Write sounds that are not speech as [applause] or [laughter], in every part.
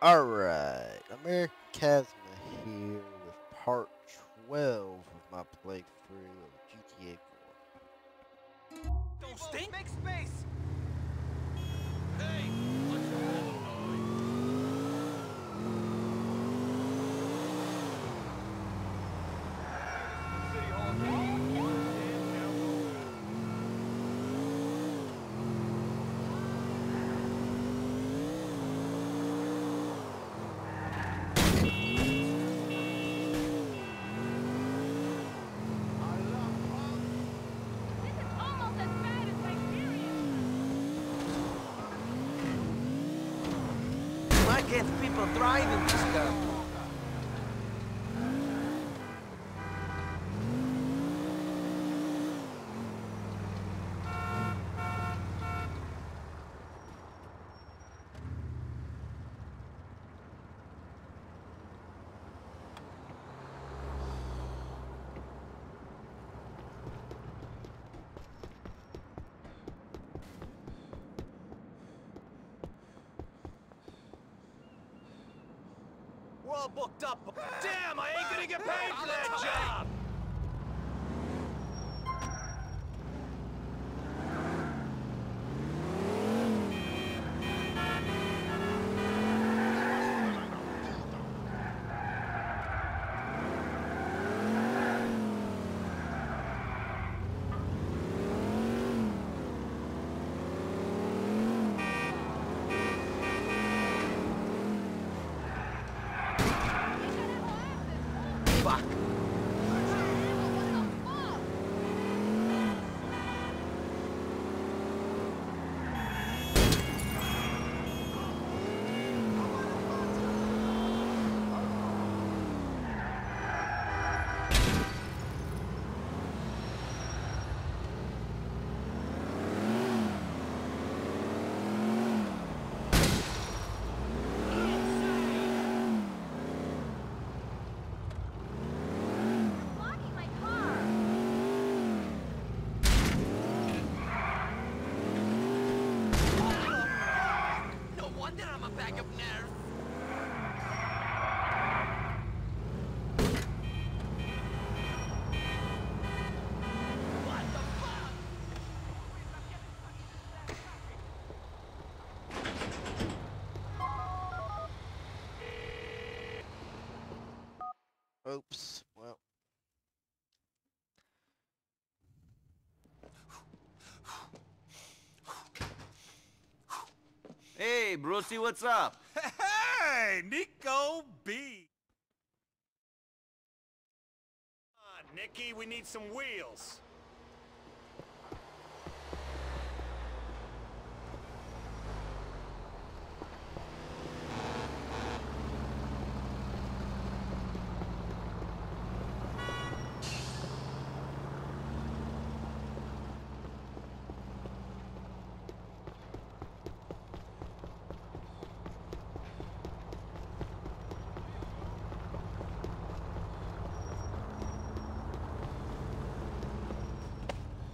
Alright, American Kazuma here with part 12 of my playthrough of GTA 4. Don't stink. Make space. Hey. This is almost as bad as Siberia. Why can't people drive in this car? We're all booked up. Damn, I ain't gonna get paid for that job. Fuck. Blocking my car. No wonder I'm a bag of nerves. What the fuck? Oops, well, Hey, Brucie, what's up? Hey, Nico B. Come on, Nicky, we need some wheels.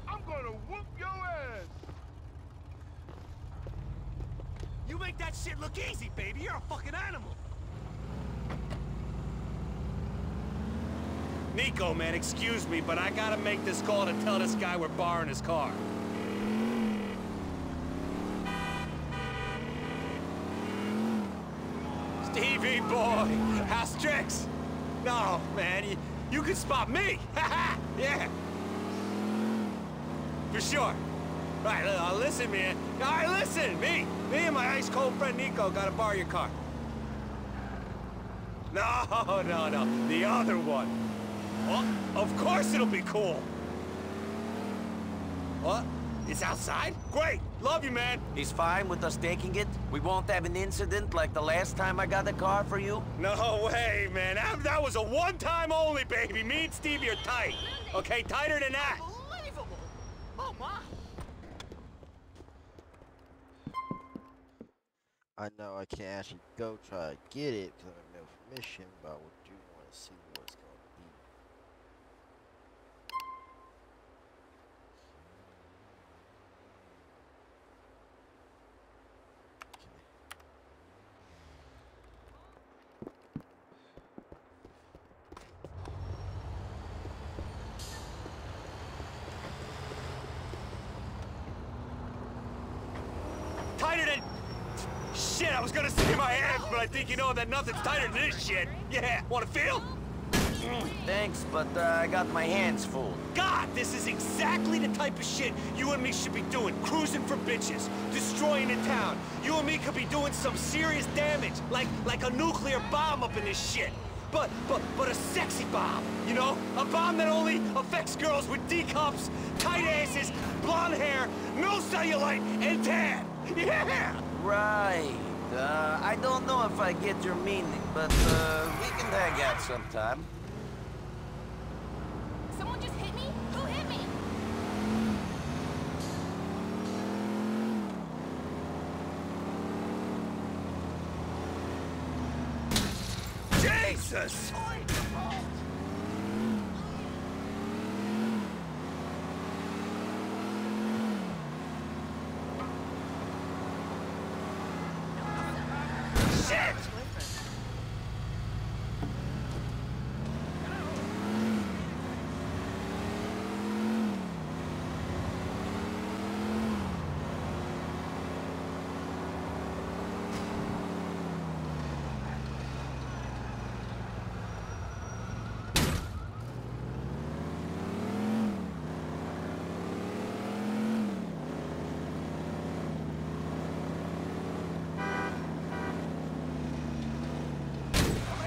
I'm gonna whoop your ass! You make that shit look easy, baby. You're a fucking animal. Nico, man, excuse me, but I gotta make this call to tell this guy we're borrowing his car. Stevie boy, how's tricks? No, man, you, you can spot me. [laughs] yeah. For sure. All right, uh, listen, man. All right, listen. Me, me and my ice cold friend Nico gotta borrow your car. [laughs] No, no, no. The other one. Well, of course it'll be cool. What? It's outside? Great. Love you, man. He's fine with us taking it? We won't have an incident like the last time I got the car for you? No way, man. That, that was a one-time only, baby. Me and Stevie are tight. Okay, tighter than that. I know I can't actually go try to get it because I'm in middle of a mission, but I would do want to see what it's going to be. Okay. shit, I was gonna say my hands, but I think you know that nothing's tighter than this shit. Yeah, wanna feel? Thanks, but uh, I got my hands full. God, this is exactly the type of shit you and me should be doing. Cruising for bitches, destroying a town. You and me could be doing some serious damage, like like a nuclear bomb up in this shit. But, but, but a sexy bomb, you know? A bomb that only affects girls with D cups, tight asses, blonde hair, no cellulite, and tan. [laughs] Yeah! Right. Uh, I don't know if I get your meaning, but uh, we can hang out sometime. Someone just hit me? Who hit me? Jesus! Shit!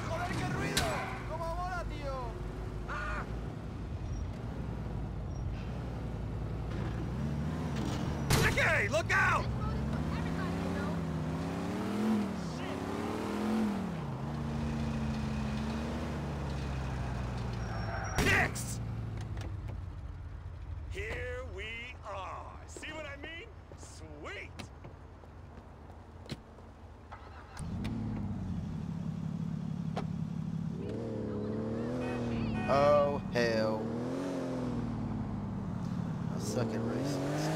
¡Joder, qué ruido! ¡Cómo mola, tío! Nicky, look out! Next! Here we are. See what I mean? Sweet! Oh, hell. I suck at races.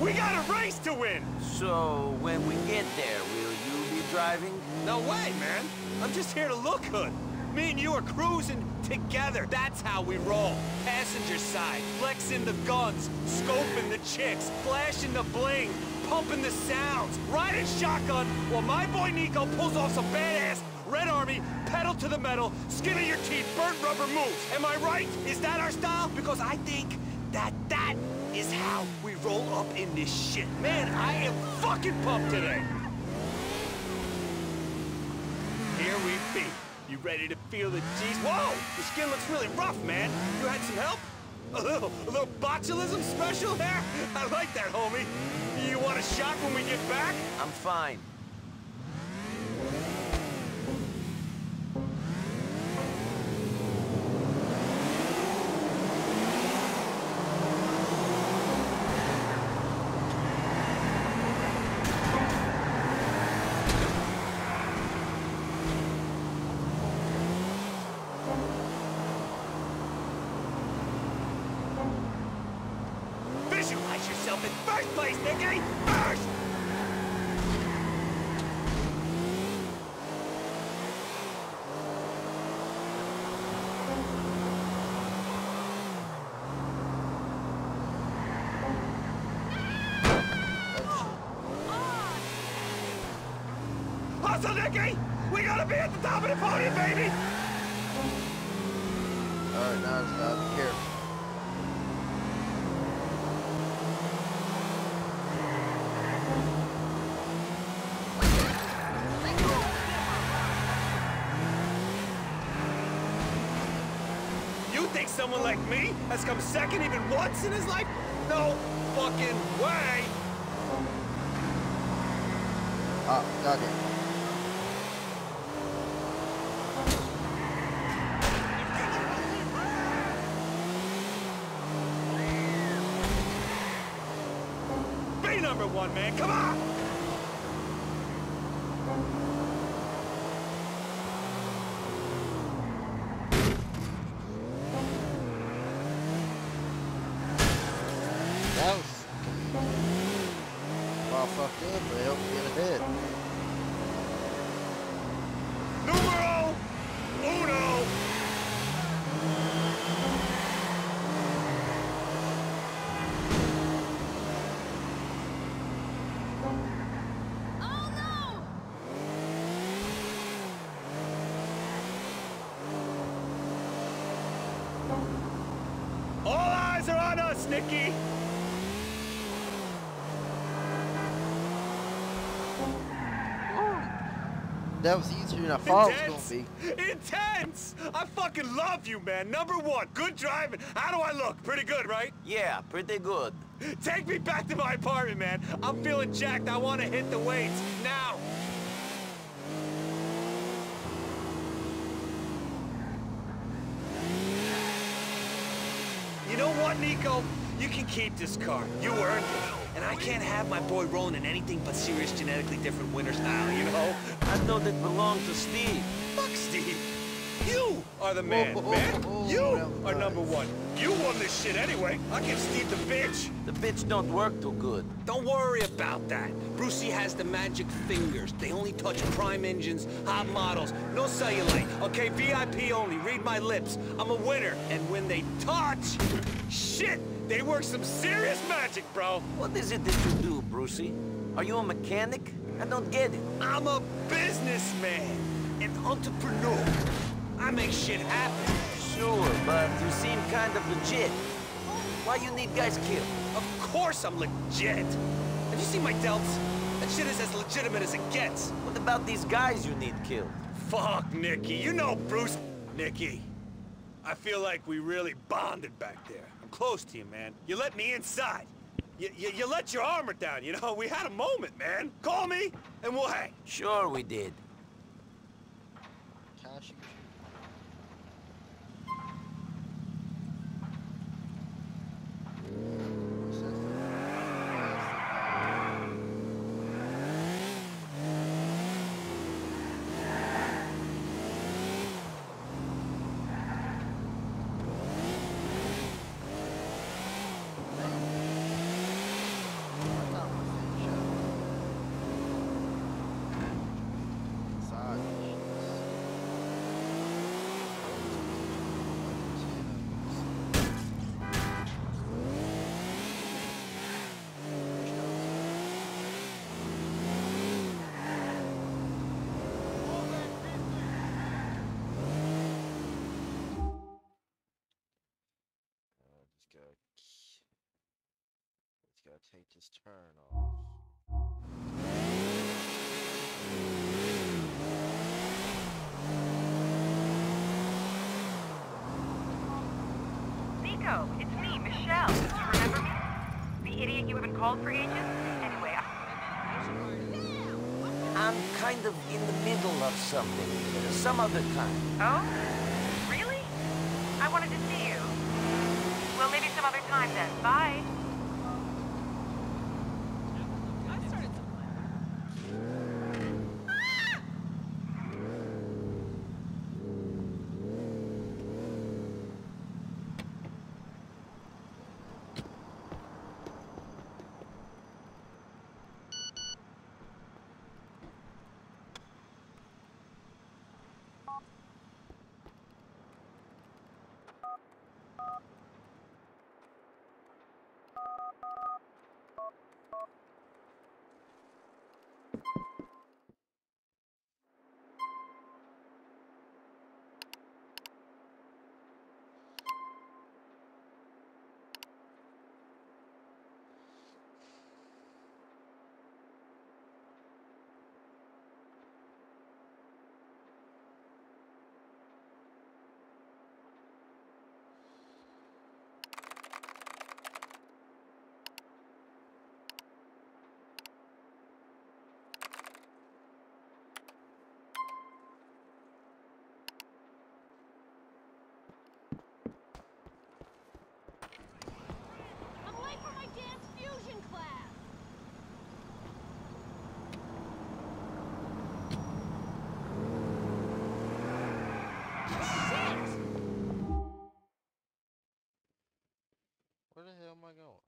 We got a race to win! So, when we get there, will you be driving? No way, man. I'm just here to look good. Me and you are cruising together. That's how we roll. Passenger side, flexing the guns, scoping the chicks, flashing the bling, pumping the sounds, riding shotgun while my boy Nico pulls off some badass Red Army, pedal to the metal, skin of your teeth, burnt rubber moves. Am I right? Is that our style? Because I think that that is how we roll up in this shit. Man, I am fucking pumped today. Here we be. You ready to feel the G's? Whoa! Your skin looks really rough, man. You had some help? A little, a little botulism special there? [laughs] I like that, homie. You want a shot when we get back? I'm fine. Gotta be at the top of the podium, baby! Alright, now it's gotta careful. You think someone like me has come second even once in his life? No fucking way! Ah, goddamn. Be number one, man, come on! That was... Well, fucked up, but it helped me get ahead. Numero uno! Oh no! Nicky! That was easier than I thought it was gonna be. Intense! I fucking love you, man. Number one, good driving. How do I look? Pretty good, right? Yeah, pretty good. Take me back to my apartment, man. I'm feeling jacked. I want to hit the weights. Now! You know what, Nico? You can keep this car. You earned it. And I can't have my boy rolling in anything but serious genetically different winner's style, you know? I thought it belonged to Steve. Fuck Steve. You are the man, man. You that are number one. You won this shit anyway. I give Steve the bitch. The bitch don't work too good. Don't worry about that. Brucie has the magic fingers. They only touch prime engines, hot models, no cellulite. Okay, VIP only. Read my lips. I'm a winner. And when they touch, shit, they work some serious magic, bro. What is it that you do, Brucie? Are you a mechanic? I don't get it. I'm a businessman, an entrepreneur. I make shit happen. Sure, but you seem kind of legit. Why you need guys killed? Of course I'm legit. Have you seen my delts? That shit is as legitimate as it gets. What about these guys you need killed? Fuck, Nicky. You know Bruce. Nicky, I feel like we really bonded back there. Close to you, man. You let me inside. You, you, you let your armor down, you know? We had a moment, man. Call me, and we'll hang. Sure we did. Gotta, just gotta take this turn off. Nico, it's me, Michelle. Do you remember me? The idiot you haven't called for ages? Anyway, I... I'm kind of in the middle of something. Some other time. Oh? Really? I wanted to see you. Well, maybe some other time then. Bye. Hell am I going?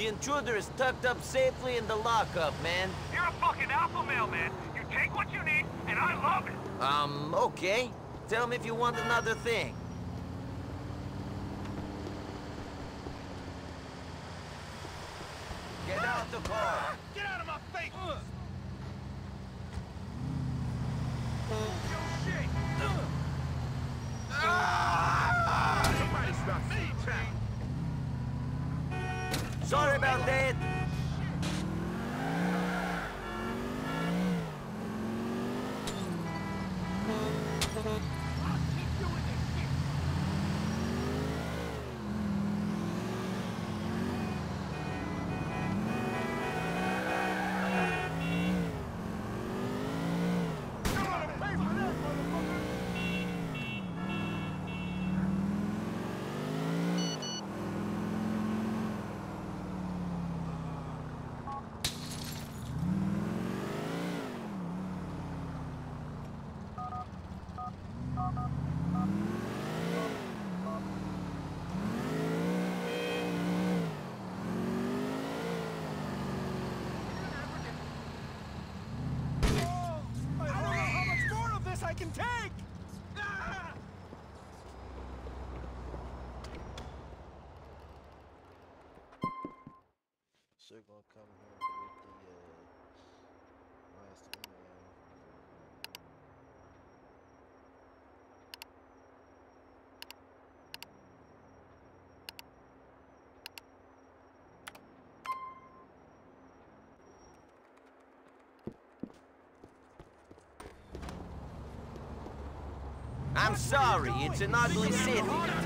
The intruder is tucked up safely in the lockup, man. You're a fucking alpha male, man. You take what you need, and I love it. Um, okay. Tell me if you want another thing. So gonna come here with the uh, last email. I'm sorry, it's an ugly city.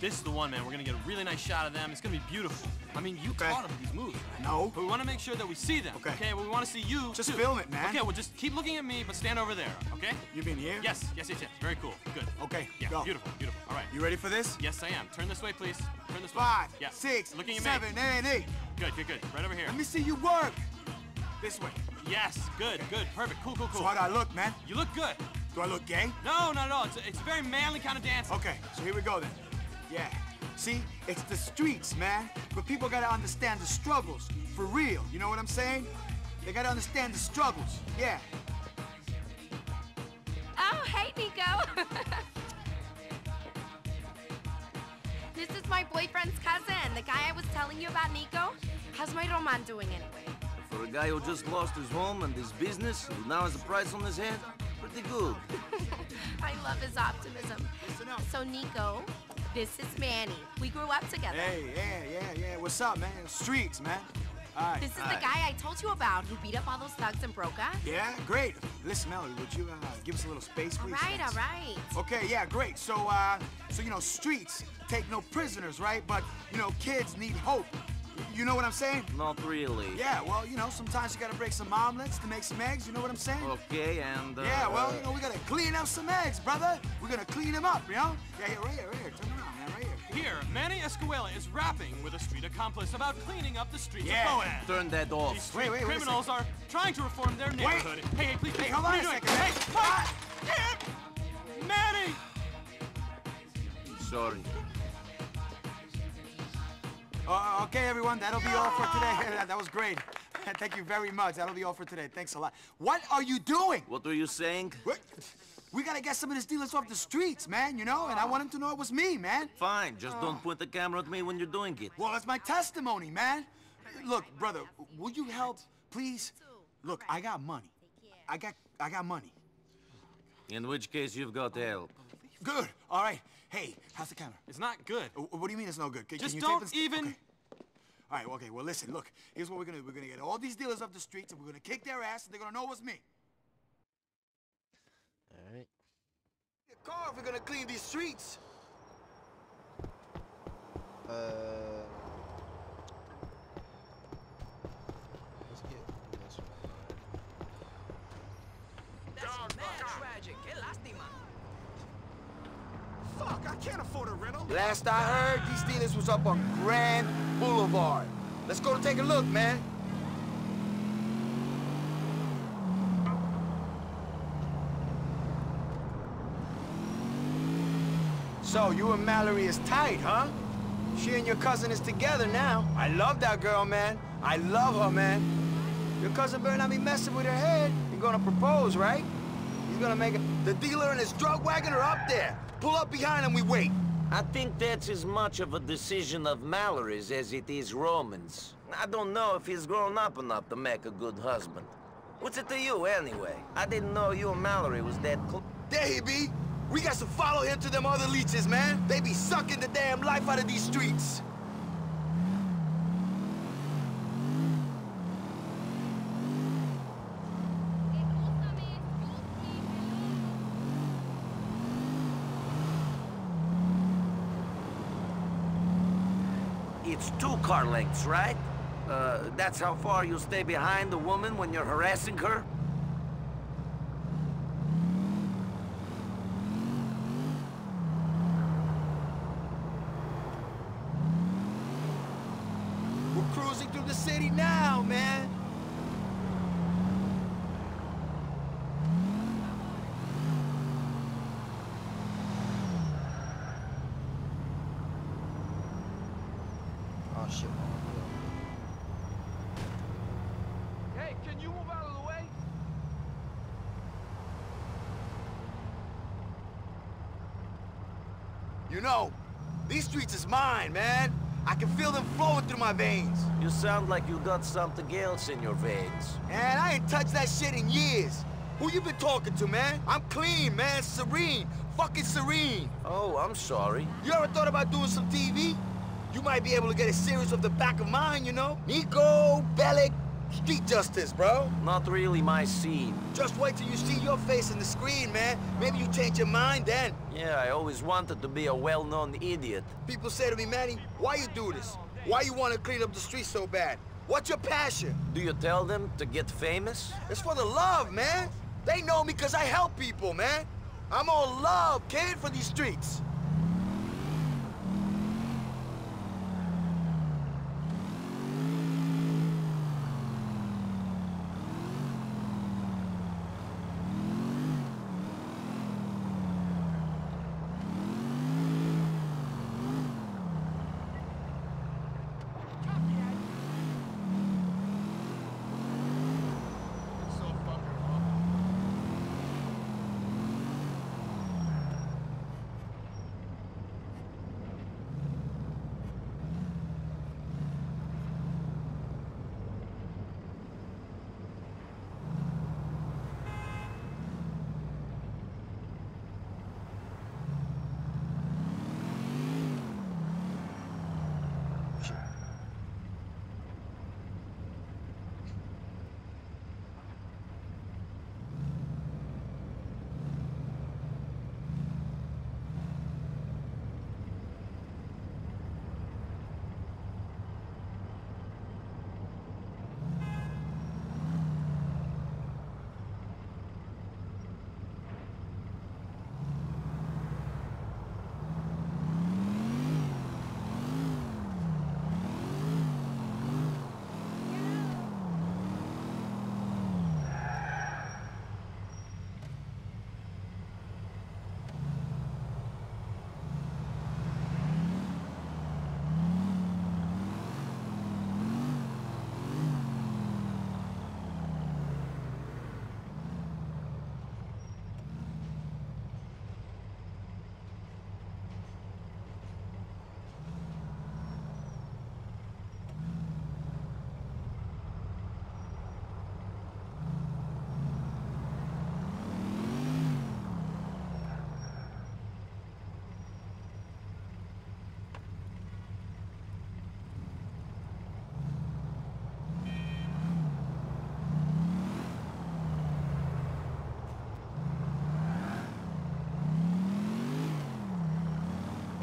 This is the one, man. We're gonna get a really nice shot of them. It's gonna be beautiful. I mean, you Okay. taught them these moves. No. But we want to make sure that we see them. Okay. Okay. Well, we want to see you. Just too. film it, man. Okay. Well, just keep looking at me, but stand over there. Okay. You mean here? Yes. Yes. Yes. Yes. Very cool. Good. Okay, Yeah. go. Beautiful. Beautiful. All right. You ready for this? Yes, I am. Turn this way, please. Turn this way. Five, Yeah. six, Looking at seven, me. eight, eight. Good. Good. Good. Right over here. Let me see you work. This way. Yes. Good. Good. Perfect. Cool. Cool. So Cool. how do I look, man? You look good. Do I look gay? No, not at all. It's a, it's a very manly kind of dance. Okay, so here we go then. Yeah. See, it's the streets, man. But people gotta understand the struggles. For real. You know what I'm saying? They gotta understand the struggles. Yeah. Oh, hey, Nico. [laughs] this is my boyfriend's cousin, the guy I was telling you about, Nico. How's my Roman doing anyway? For a guy who just lost his home and his business, who now has a price on his head, pretty good. [laughs] I love his optimism. So, Nico, this is Manny. We grew up together. Hey, yeah, yeah, yeah. What's up, man? Streets, man. All right. This is all the right. guy I told you about who beat up all those thugs in Broker. Yeah, great. Listen, Mallory, would you uh, give us a little space, please? right, all Thanks. right. Okay, yeah, great. So, uh, so you know, streets take no prisoners, right? But you know, kids need hope. You know what I'm saying? Not really. Yeah, well, you know, sometimes you gotta break some omelets to make some eggs. You know what I'm saying? Okay, and uh, yeah, well, you know, we gotta clean up some eggs, brother. We're gonna clean them up, you know? Yeah, yeah, right here, right here. Turn around, man, right here. Here, Manny Escuela is rapping with a street accomplice about cleaning up the streets Yeah. of Bohan. turn that These off. street Wait, wait, wait a criminals are trying to reform their neighborhood. Wait. Hey, hey, please, Hey, please, hold what on are a doing? second. Hey, Hey, what? ah! Manny! Sorry. Uh, okay, everyone, that'll be all for today. [laughs] that was great. [laughs] Thank you very much. That'll be all for today. Thanks a lot. What are you doing? What were you saying? What? We gotta get some of these dealers off the streets, man, you know? And I want them to know it was me, man. Fine, just don't point the camera at me when you're doing it. Well, that's my testimony, man. Look, brother, will you help, please? Look, I got money. I got, I got money. In which case, you've got help. Good. All right. Hey, how's the camera? It's not good. What do you mean it's no good? Can, Just can you don't tape even- Okay. All right. well, Okay. Well, listen. Look. Here's what we're gonna do. We're gonna get all these dealers off the streets, and we're gonna kick their ass, and they're gonna know it was me. All right. A car if we're gonna clean these streets. Uh, let's get this one. Fuck, I can't afford a rental. Last I heard, these dealers was up on Grand Boulevard. Let's go to take a look, man. So, you and Mallory is tight, huh? She and your cousin is together now. I love that girl, man. I love her, man. Your cousin better not be messing with her head. You're gonna propose, right? Gonna make it. The dealer and his drug wagon are up there. Pull up behind him, we wait. I think that's as much of a decision of Mallory's as it is Roman's. I don't know if he's grown up enough to make a good husband. What's it to you, anyway? I didn't know you and Mallory was that close. There he be. We got to follow him to them other leeches, man. They be sucking the damn life out of these streets. It's two car lengths, right? Uh, that's how far you'll stay behind the woman when you're harassing her? We're cruising through the city now, man. Oh shit. Hey, can you move out of the way? You know, these streets is mine, man. I can feel them flowing through my veins. You sound like you got something else in your veins. Man, I ain't touched that shit in years. Who you been talking to, man? I'm clean, man. Serene. Fucking serene. Oh, I'm sorry. You ever thought about doing some TV? You might be able to get a series of the back of mine, you know? Nico, Bellic, street justice, bro. Not really my scene. Just wait till you see your face in the screen, man. Maybe you change your mind then. Yeah, I always wanted to be a well-known idiot. People say to me, Manny, why you do this? Why you want to clean up the streets so bad? What's your passion? Do you tell them to get famous? It's for the love, man. They know me because I help people, man. I'm all love, kid, for these streets.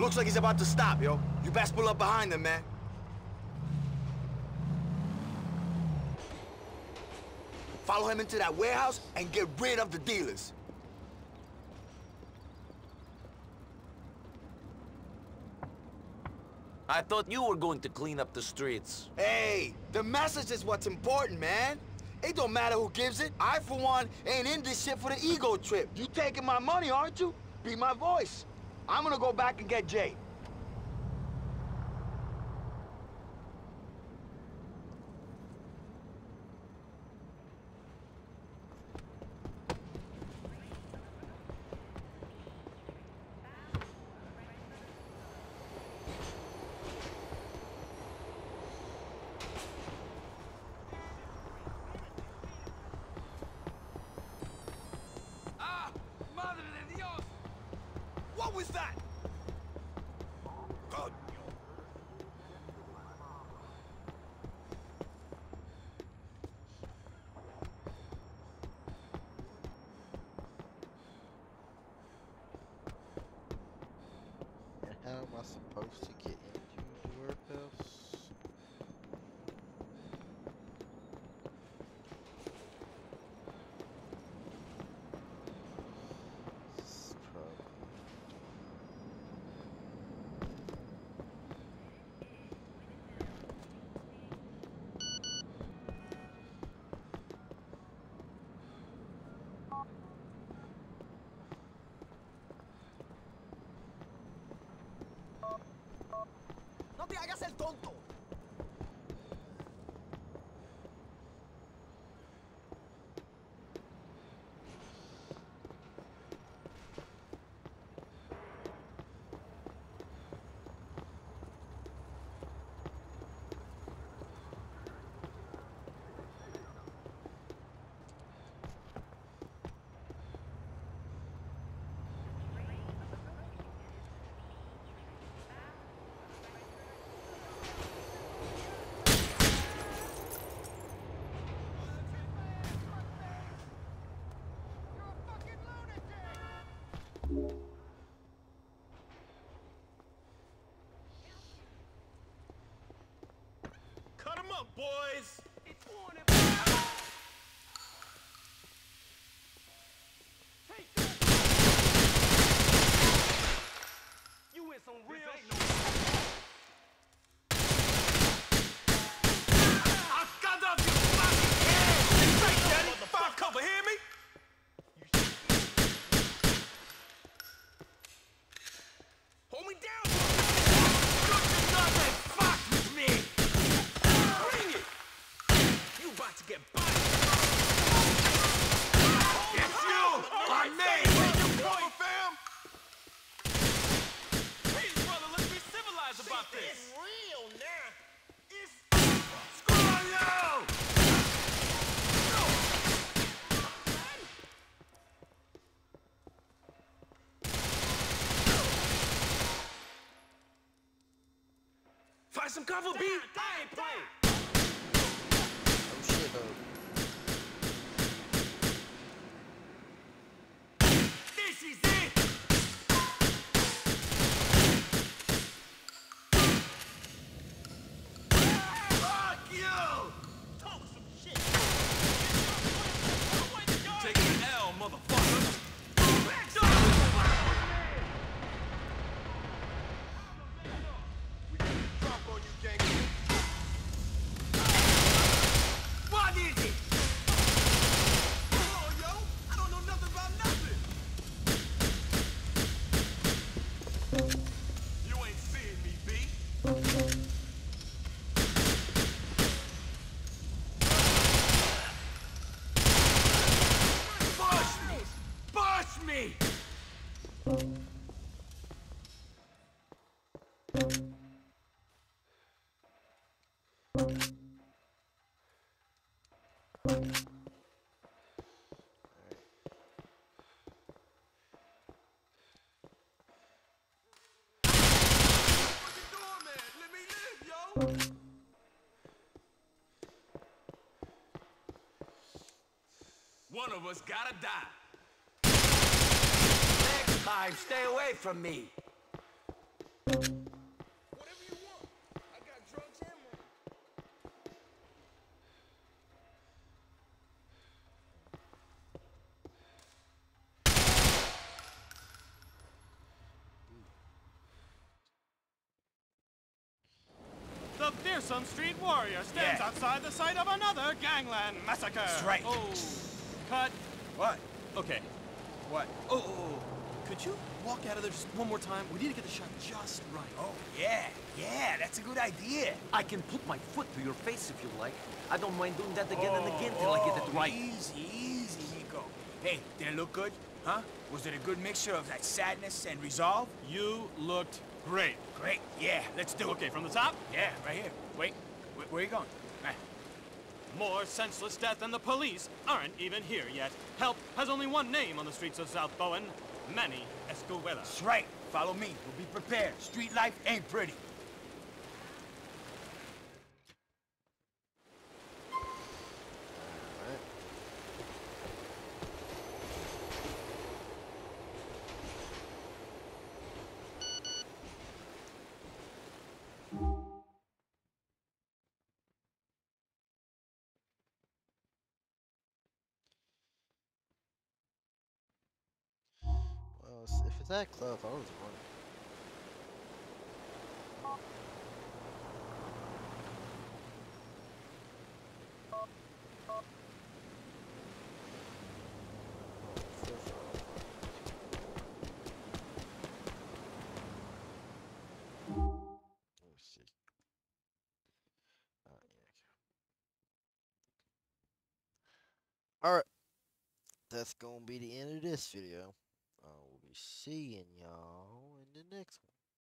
Looks like he's about to stop, yo. You best pull up behind him, man. Follow him into that warehouse and get rid of the dealers. I thought you were going to clean up the streets. Hey, the message is what's important, man. It don't matter who gives it. I, for one, ain't in this shit for the ego trip. You taking my money, aren't you? Be my voice. I'm gonna go back and get Jay. Ah! Madre de Dios! What was that? God. And how am I supposed to get into te hagas el tonto. Him up, boys! You in some real I've got up, you fucking kid! Straight, Daddy! Five cover, hear me? Hold me down! Good nothing! Fuck with me! Bring it! You about to get bodied! It's you! On me! You point, fam! Hey, brother, let's be civilized about this! It's real now! It's... Screw you! Find some cover, B! I ain't playing! Oh shit. This is it! One of us gotta die. Next time, stay away from me. Whatever you want. I got drugs and money. The fearsome street warrior stands Yeah. outside the site of another gangland massacre. That's right. Oh, cut. What? Okay. What? Oh, oh, oh, oh. Could you walk out of there just one more time? We need to get the shot just right. Oh, yeah. Yeah, that's a good idea. I can put my foot to your face if you like. I don't mind doing that again and again till I get it Oh, right. Easy, easy, Nico. Hey, did it look good? Huh? Was it a good mixture of that sadness and resolve? You looked great. Great. Yeah, let's do it. Okay, from the top. Yeah, right here. Wait, where, where you going? More senseless death and the police aren't even here yet. Help has only one name on the streets of South Bohan. Manny Escuela. That's right. Follow me. We'll be prepared. Street life ain't pretty. if that close, I was wondering. Oh, oh, Alright, that's gonna be the end of this video. Be seeing y'all in the next one.